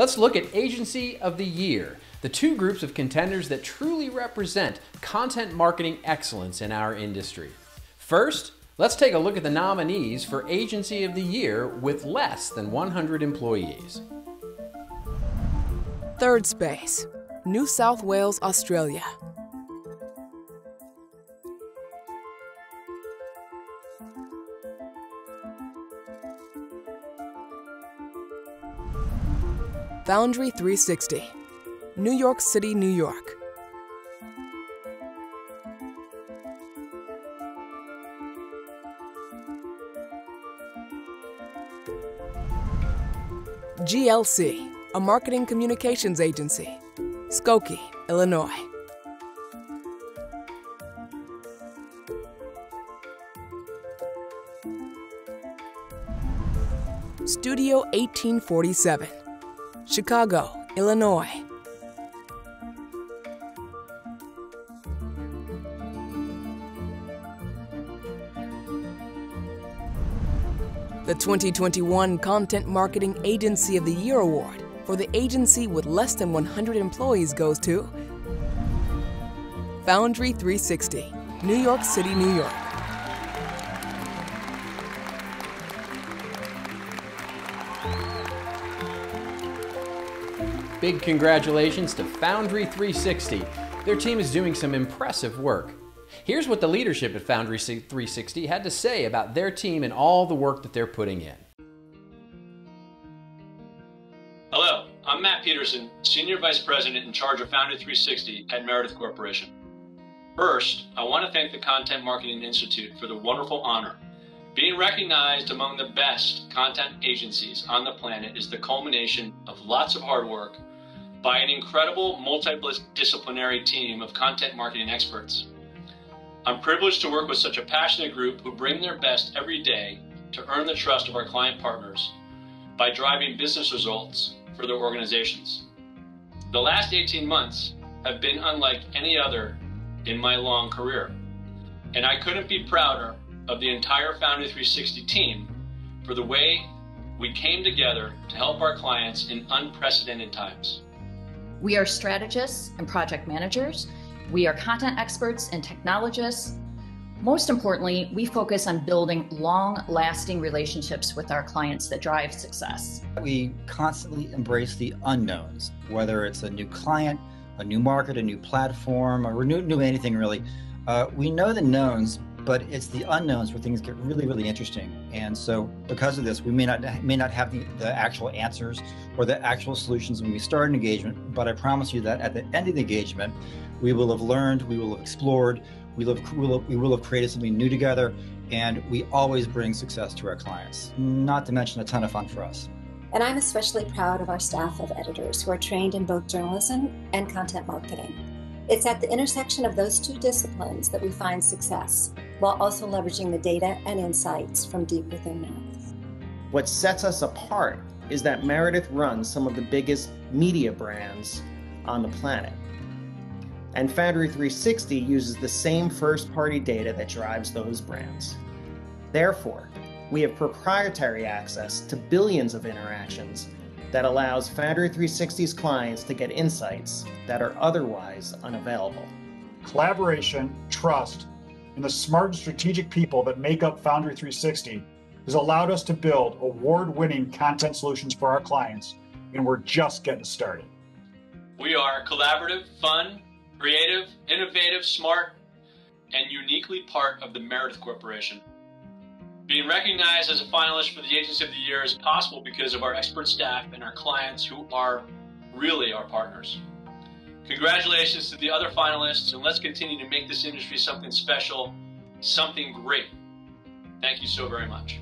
Let's look at Agency of the Year, the two groups of contenders that truly represent content marketing excellence in our industry. First, let's take a look at the nominees for Agency of the Year with less than 100 employees. Third Space, New South Wales, Australia. Foundry 360, New York City, New York. GLC, a marketing communications agency, Skokie, Illinois. Studio 1847, Chicago, Illinois. The 2021 Content Marketing Agency of the Year Award for the agency with less than 100 employees goes to Foundry 360, New York City, New York. Big congratulations to Foundry 360. Their team is doing some impressive work. Here's what the leadership at Foundry 360 had to say about their team and all the work that they're putting in. Hello, I'm Matt Peterson, Senior Vice President in charge of Foundry 360 at Meredith Corporation. First, I want to thank the Content Marketing Institute for the wonderful honor. Being recognized among the best content agencies on the planet is the culmination of lots of hard work by an incredible multidisciplinary team of content marketing experts. I'm privileged to work with such a passionate group who bring their best every day to earn the trust of our client partners by driving business results for their organizations. The last 18 months have been unlike any other in my long career, and I couldn't be prouder of the entire Foundry 360 team for the way we came together to help our clients in unprecedented times. We are strategists and project managers. We are content experts and technologists. Most importantly, we focus on building long lasting relationships with our clients that drive success. We constantly embrace the unknowns, whether it's a new client, a new market, a new platform, or new, new anything really. Uh, we know the knowns, but it's the unknowns where things get really, really interesting. And so, because of this, we may not may not have the, the actual answers or the actual solutions when we start an engagement. But I promise you that at the end of the engagement, we will have learned, we will have explored, we will have, we will, we will have created something new together, and we always bring success to our clients. Not to mention a ton of fun for us. And I'm especially proud of our staff of editors who are trained in both journalism and content marketing. It's at the intersection of those two disciplines that we find success, while also leveraging the data and insights from deep within Meredith. What sets us apart is that Meredith runs some of the biggest media brands on the planet. And Foundry 360 uses the same first party data that drives those brands. Therefore, we have proprietary access to billions of interactions that allows Foundry 360's clients to get insights that are otherwise unavailable. Collaboration, trust, and the smart and strategic people that make up Foundry 360 has allowed us to build award winning content solutions for our clients, and we're just getting started. We are collaborative, fun, creative, innovative, smart, and uniquely part of the Meredith Corporation. Being recognized as a finalist for the Agency of the Year is possible because of our expert staff and our clients who are really our partners. Congratulations to the other finalists, and let's continue to make this industry something special, something great. Thank you so very much.